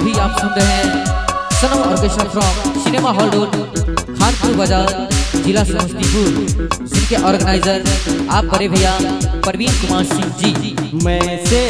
अभी आप सुन रहे हैं Sanam orchestra from cinema hall road, Khanpur Bazar, जिला समस्तीपुर। जिनके ऑर्गेनाइजर आप बड़े भैया परवीन कुमार सिंह जी। मैं से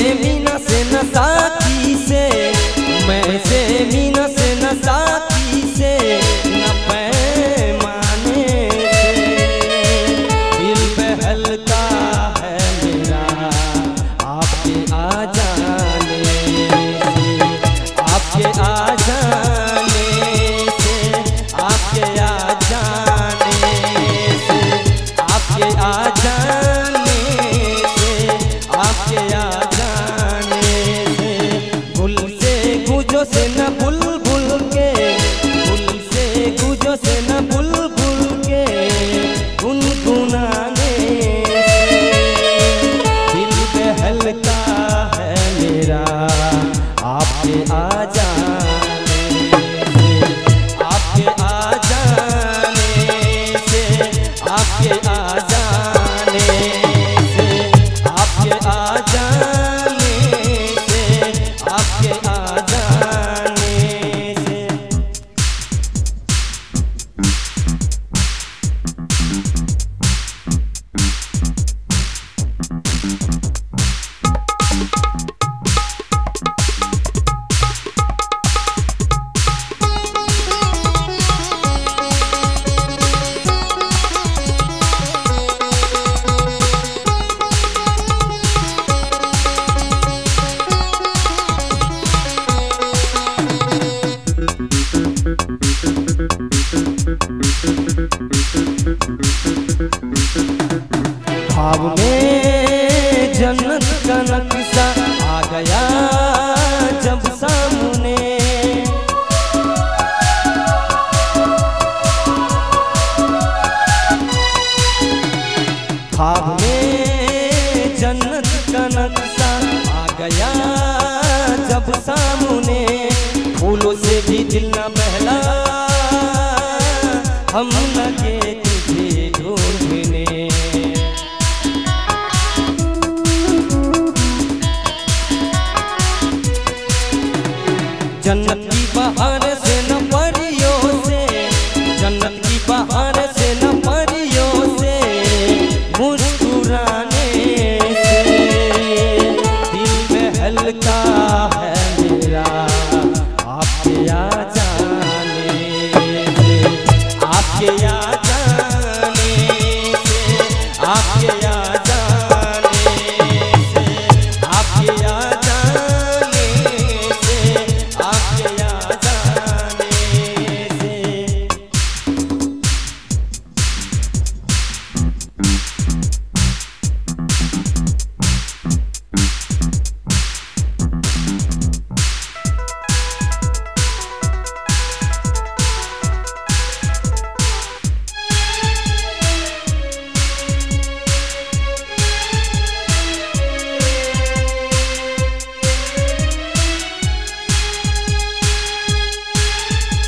खाब में जन्नत का नक्शा आ गया। जब सामने फूलों से भी दिल न बहला हम लगे हल्का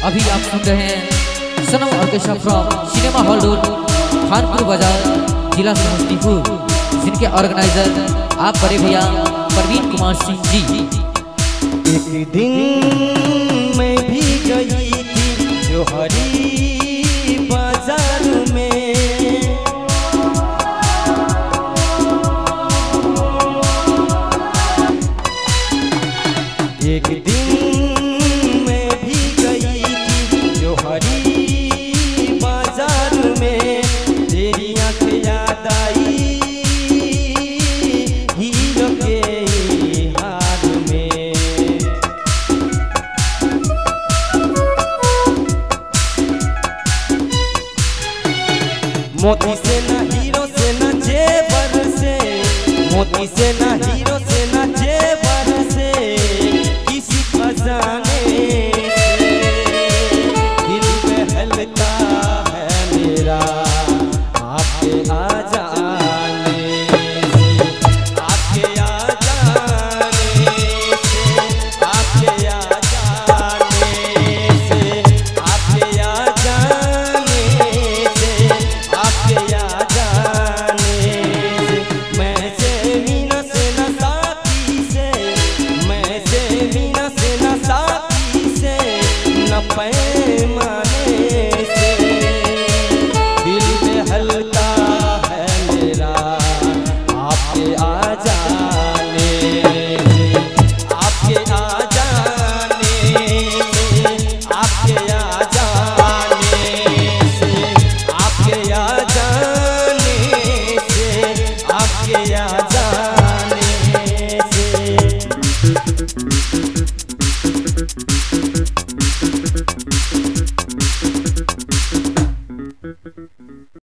अभी आप सुन रहे हैं Sanam orchestra from cinema hall road Khanpur Bazar, जिला समस्तीपुर। जिनके ऑर्गेनाइजर आप बड़े भैया प्रवीण कुमार सिंह जी। एक दिन मैं भी गई थी, जो हरी मोती से ना हीरो से ना जेवर से मोती से ना हीरो